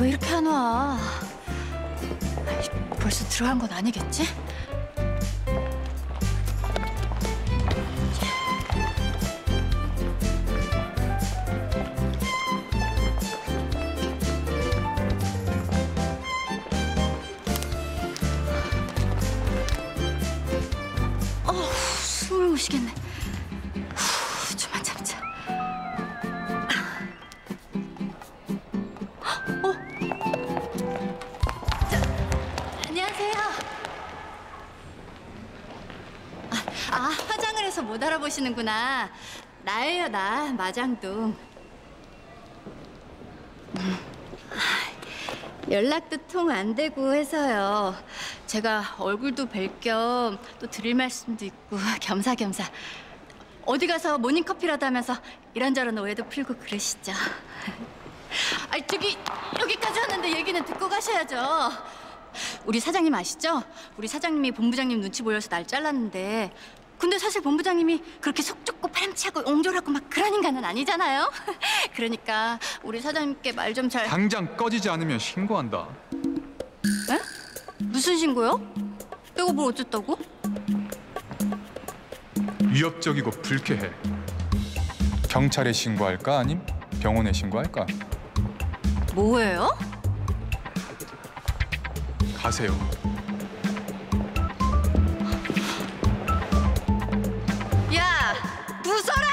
왜 이렇게 안 와? 벌써 들어간 건 아니겠지? 어우, 숨을 못 쉬겠네. 아, 아, 화장을 해서 못 알아보시는구나. 나예요, 나. 마장동. 음, 아, 연락도 통 안 되고 해서요. 제가 얼굴도 뵐 겸 또 드릴 말씀도 있고 겸사겸사 어디 가서 모닝커피라도 하면서 이런저런 오해도 풀고 그러시죠. 아 저기 여기까지 왔는데 얘기는 듣고 가셔야죠. 우리 사장님 아시죠? 우리 사장님이 본부장님 눈치 보여서 날 잘랐는데 근데 사실 본부장님이 그렇게 속 좁고 파렴치하고 옹졸하고 막 그런 인간은 아니잖아요. 그러니까 우리 사장님께 말 좀 잘 당장 꺼지지 않으면 신고한다. 에? 무슨 신고요? 내가 뭘 어쨌다고? 위협적이고 불쾌해. 경찰에 신고할까 아님 병원에 신고할까? 뭐예요? 가세요. Bu zar